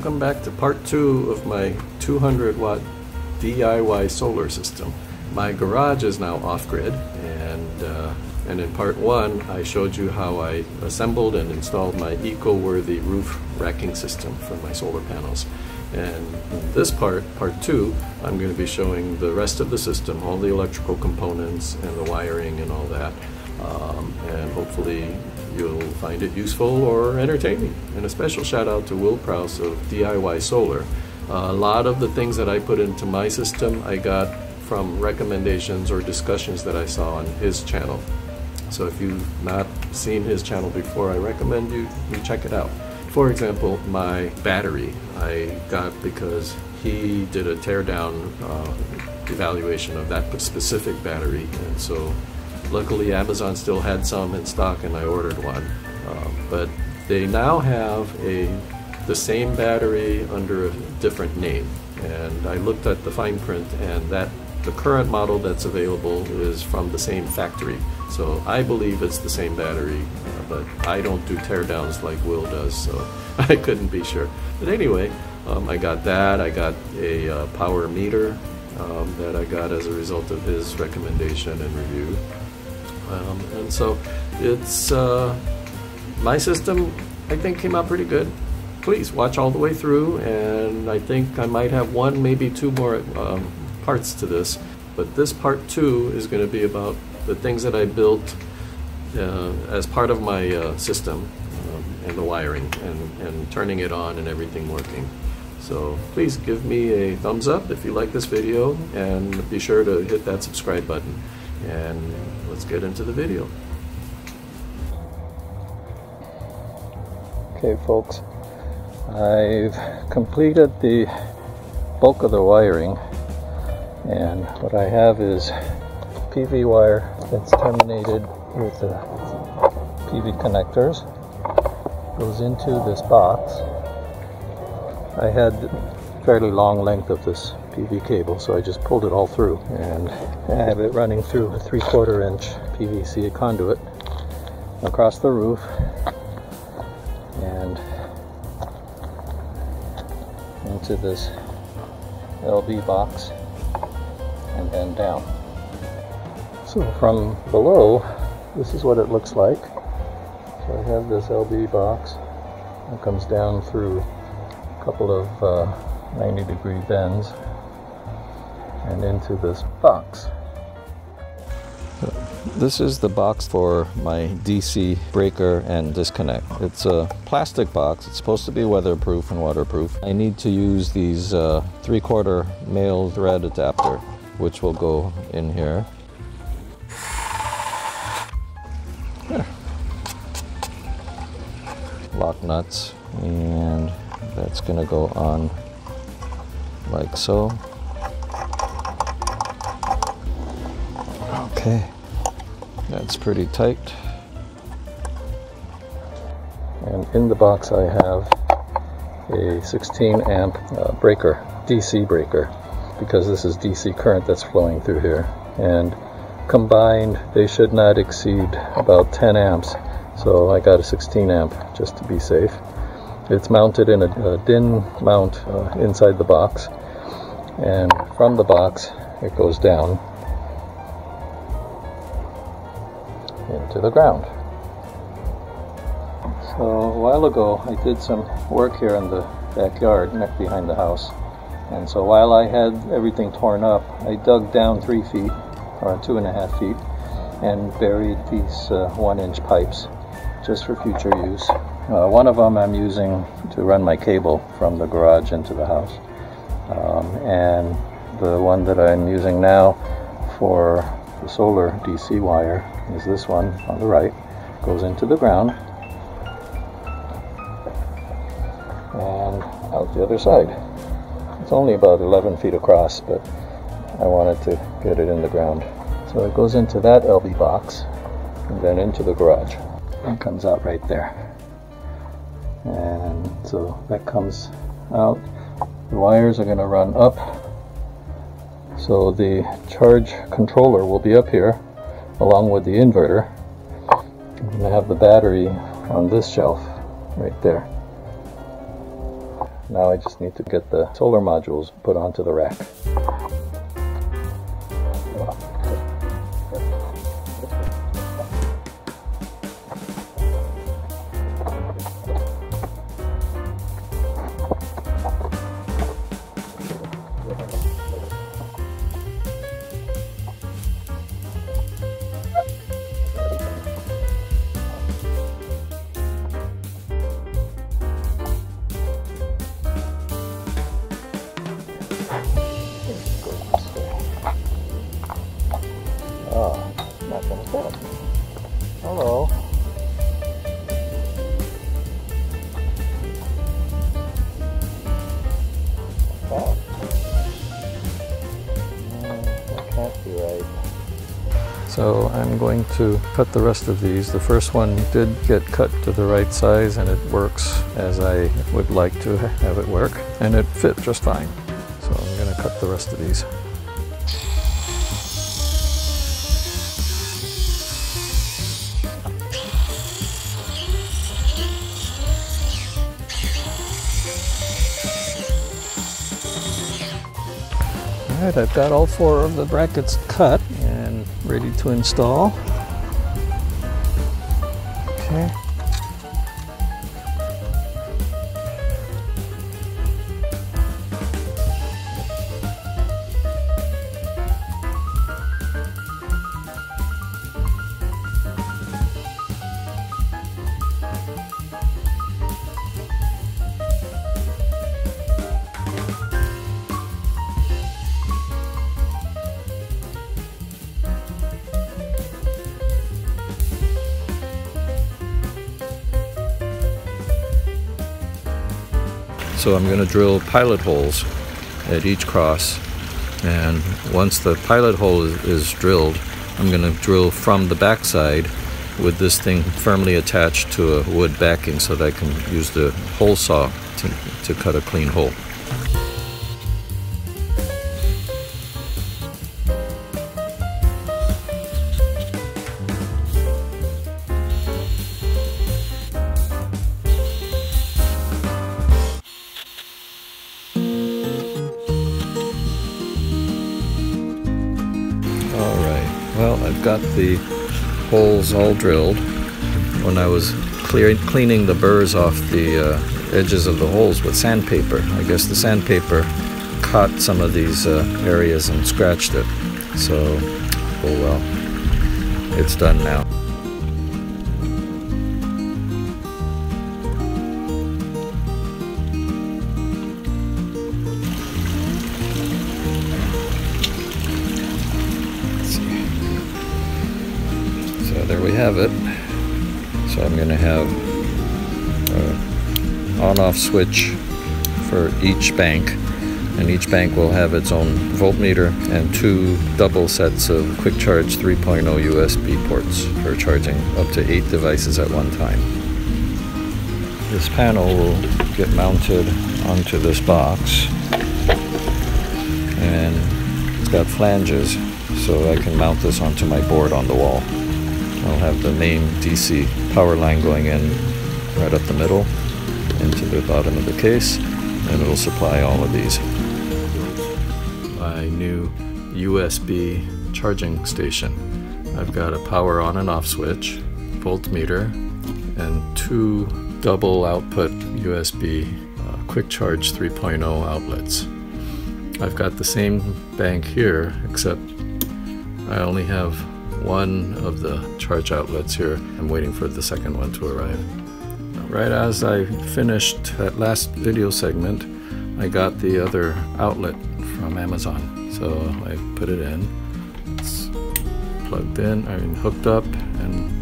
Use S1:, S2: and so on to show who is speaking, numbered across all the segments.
S1: welcome back to part two of my 200 watt DIY solar system. My garage is now off-grid and uh, and in part one I showed you how I assembled and installed my eco-worthy roof racking system for my solar panels. And in this part, part two, I'm going to be showing the rest of the system, all the electrical components and the wiring and all that. Um, and hopefully you'll find it useful or entertaining. And a special shout out to Will Prowse of DIY Solar. A lot of the things that I put into my system I got from recommendations or discussions that I saw on his channel. So if you've not seen his channel before, I recommend you, you check it out. For example, my battery I got because he did a teardown uh, evaluation of that specific battery, and so luckily Amazon still had some in stock, and I ordered one. Uh, but they now have a the same battery under a different name, and I looked at the fine print, and that the current model that's available is from the same factory. So I believe it's the same battery, uh, but I don't do teardowns like Will does, so I couldn't be sure. But anyway, um, I got that. I got a uh, power meter um, that I got as a result of his recommendation and review. Um, and so it's uh, my system, I think, came out pretty good. Please watch all the way through, and I think I might have one, maybe two more um, parts to this. But this part two is going to be about the things that I built uh, as part of my uh, system um, and the wiring and, and turning it on and everything working. So please give me a thumbs up if you like this video and be sure to hit that subscribe button. And let's get into the video.
S2: Okay folks, I've completed the bulk of the wiring and what I have is PV wire that's terminated with the PV connectors. Goes into this box. I had fairly long length of this PV cable so I just pulled it all through and I have it running through a three quarter inch PVC conduit across the roof and into this LB box and then down. So from below, this is what it looks like. So I have this LB box that comes down through a couple of uh, 90 degree bends and into this box. This is the box for my DC breaker and disconnect. It's a plastic box. It's supposed to be weatherproof and waterproof. I need to use these uh, three-quarter male thread adapter, which will go in here. Lock nuts, and that's gonna go on like so. Okay, that's pretty tight. And in the box I have a 16 amp uh, breaker, DC breaker, because this is DC current that's flowing through here. And combined, they should not exceed about 10 amps. So I got a 16 amp just to be safe. It's mounted in a, a DIN mount uh, inside the box. And from the box, it goes down into the ground. So a while ago I did some work here in the backyard behind the house and so while I had everything torn up I dug down three feet or two and a half feet and buried these uh, one inch pipes just for future use. Uh, one of them I'm using to run my cable from the garage into the house um, and the one that I'm using now for the solar DC wire is this one on the right. Goes into the ground and out the other side. It's only about 11 feet across, but I wanted to get it in the ground. So it goes into that LB box and then into the garage. It comes out right there. And so that comes out. The wires are going to run up so the charge controller will be up here along with the inverter. I'm going to have the battery on this shelf right there. Now I just need to get the solar modules put onto the rack. Oh, not gonna fit. Hello. Mm, right. So I'm going to cut the rest of these. The first one did get cut to the right size and it works as I would like to have it work. And it fit just fine. So I'm going to cut the rest of these. All right, I've got all four of the brackets cut and ready to install.
S1: So I'm going to drill pilot holes at each cross. And once the pilot hole is, is drilled, I'm going to drill from the backside with this thing firmly attached to a wood backing so that I can use the hole saw to, to cut a clean hole. The holes all drilled. When I was clear, cleaning the burrs off the uh, edges of the holes with sandpaper, I guess the sandpaper caught some of these uh, areas and scratched it. So, oh well. It's done now. Switch for each bank, and each bank will have its own voltmeter and two double sets of quick charge 3.0 USB ports for charging up to eight devices at one time. This panel will get mounted onto this box, and it's got flanges, so I can mount this onto my board on the wall. I'll have the main DC power line going in right up the middle into the bottom of the case and it'll supply all of these. My new USB charging station. I've got a power on and off switch, voltmeter, and two double output USB uh, quick charge 3.0 outlets. I've got the same bank here except I only have one of the charge outlets here. I'm waiting for the second one to arrive. Right as I finished that last video segment, I got the other outlet from Amazon. So I put it in. It's plugged in, I mean hooked up and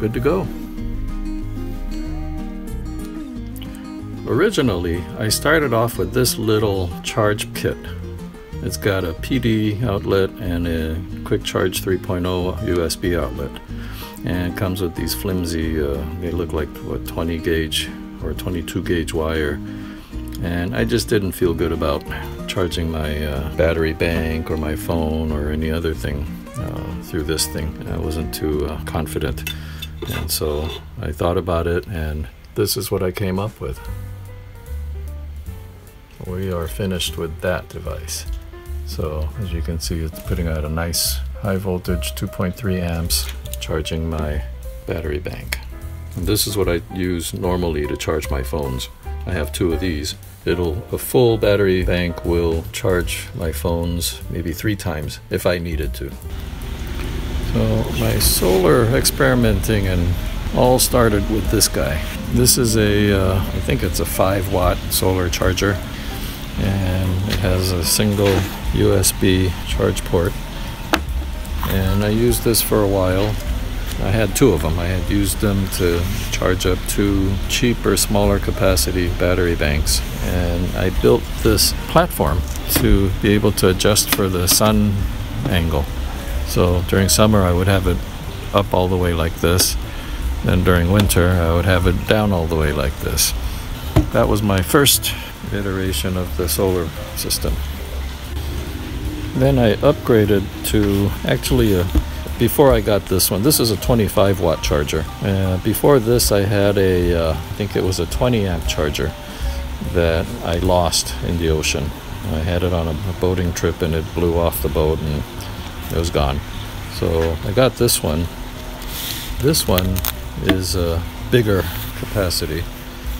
S1: good to go. Originally, I started off with this little charge kit. It's got a PD outlet and a quick charge 3.0 USB outlet. And comes with these flimsy, uh, they look like what 20 gauge or 22 gauge wire. And I just didn't feel good about charging my uh, battery bank or my phone or any other thing uh, through this thing. I wasn't too uh, confident. And so I thought about it and this is what I came up with. we are finished with that device. So as you can see, it's putting out a nice high voltage 2.3 amps charging my battery bank. And this is what I use normally to charge my phones. I have two of these. It'll a full battery bank will charge my phones maybe three times if I needed to. So my solar experimenting and all started with this guy. This is a uh, I think it's a five watt solar charger and it has a single USB charge port and I used this for a while I had two of them. I had used them to charge up two cheaper, smaller capacity battery banks. And I built this platform to be able to adjust for the sun angle. So during summer, I would have it up all the way like this. Then during winter, I would have it down all the way like this. That was my first iteration of the solar system. Then I upgraded to actually a before I got this one, this is a 25 watt charger. Uh, before this, I had a, uh, I think it was a 20 amp charger that I lost in the ocean. I had it on a, a boating trip and it blew off the boat and it was gone. So I got this one. This one is a bigger capacity.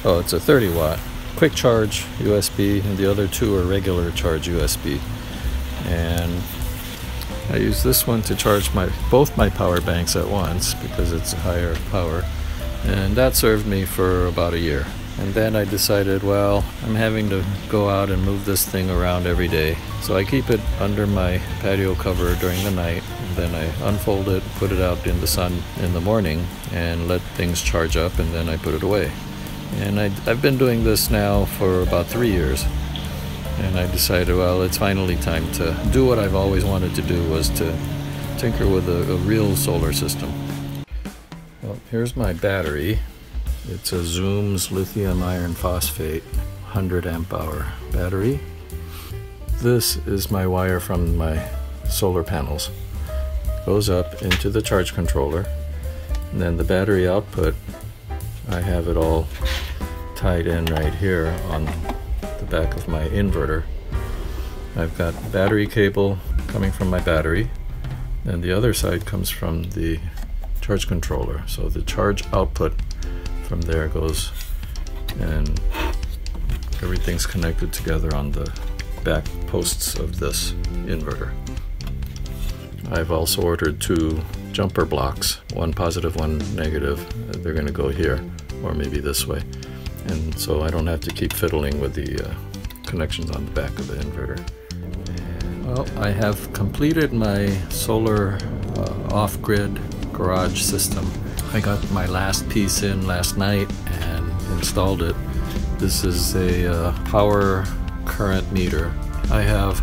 S1: Oh, it's a 30 watt quick charge USB, and the other two are regular charge USB. And I use this one to charge my both my power banks at once because it's higher power. And that served me for about a year. And then I decided well I'm having to go out and move this thing around every day. So I keep it under my patio cover during the night. Then I unfold it put it out in the sun in the morning and let things charge up and then I put it away. And I, I've been doing this now for about three years and I decided, well, it's finally time to do what I've always wanted to do was to tinker with a, a real solar system. Well, here's my battery. It's a Zooms lithium iron phosphate 100 amp hour battery. This is my wire from my solar panels. Goes up into the charge controller. And then the battery output, I have it all tied in right here on the back of my inverter. I've got battery cable coming from my battery and the other side comes from the charge controller. So the charge output from there goes and everything's connected together on the back posts of this inverter. I've also ordered two jumper blocks, one positive, one negative. They're going to go here or maybe this way and so I don't have to keep fiddling with the uh, connections on the back of the inverter. well, I have completed my solar uh, off-grid garage system. I got my last piece in last night and installed it. This is a uh, power current meter. I have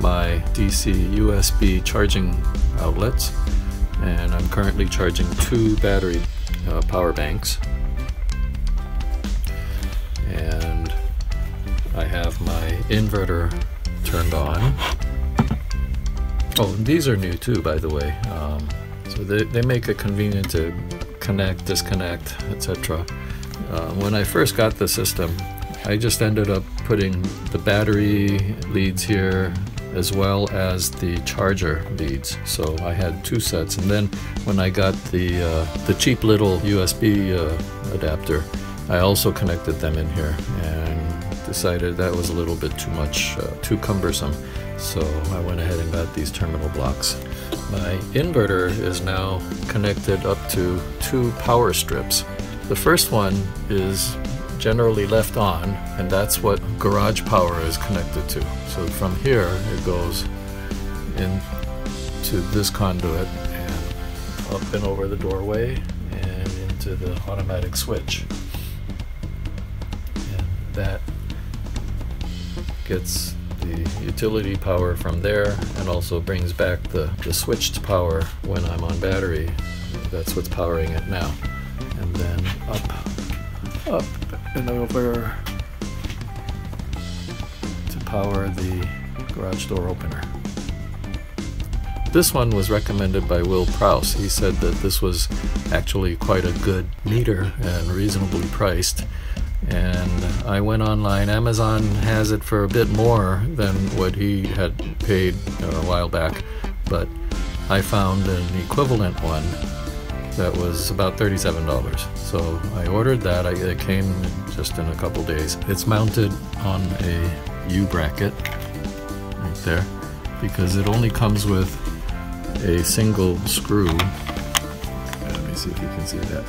S1: my DC USB charging outlets and I'm currently charging two battery uh, power banks I have my inverter turned on. Oh, these are new too, by the way. Um, so they, they make it convenient to connect, disconnect, etc. Uh, when I first got the system, I just ended up putting the battery leads here as well as the charger leads. So I had two sets, and then when I got the uh, the cheap little USB uh, adapter, I also connected them in here and decided that was a little bit too much, uh, too cumbersome. So I went ahead and got these terminal blocks. My inverter is now connected up to two power strips. The first one is generally left on and that's what garage power is connected to. So from here it goes into this conduit and up and over the doorway and into the automatic switch that gets the utility power from there and also brings back the, the switched power when I'm on battery. That's what's powering it now. And then up, up and over to power the garage door opener. This one was recommended by Will Prowse. He said that this was actually quite a good meter and reasonably priced and I went online. Amazon has it for a bit more than what he had paid a while back, but I found an equivalent one that was about $37. So I ordered that. I, it came just in a couple days. It's mounted on a U bracket right there because it only comes with a single screw. Let me see if you can see that.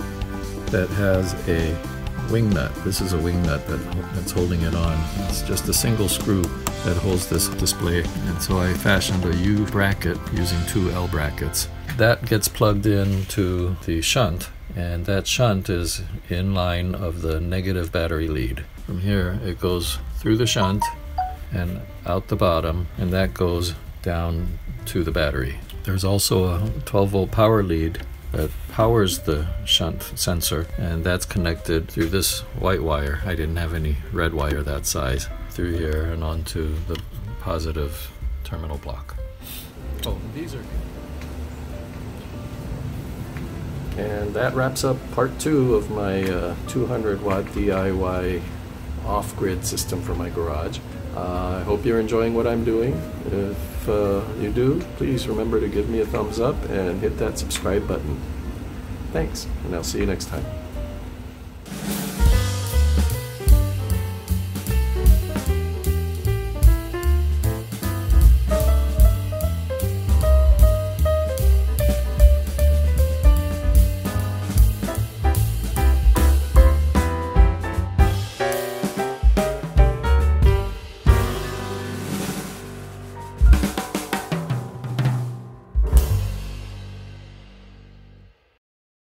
S1: That has a wing nut. This is a wing nut that, that's holding it on. It's just a single screw that holds this display. And so I fashioned a U bracket using two L brackets. That gets plugged into the shunt and that shunt is in line of the negative battery lead. From here it goes through the shunt and out the bottom and that goes down to the battery. There's also a 12 volt power lead that powers the shunt sensor and that's connected through this white wire. I didn't have any red wire that size through here and onto the positive terminal block. Oh, these are And that wraps up part two of my uh, 200 watt DIY off grid system for my garage. Uh, I hope you're enjoying what I'm doing. If uh, you do, please remember to give me a thumbs up and hit that subscribe button. Thanks, and I'll see you next time.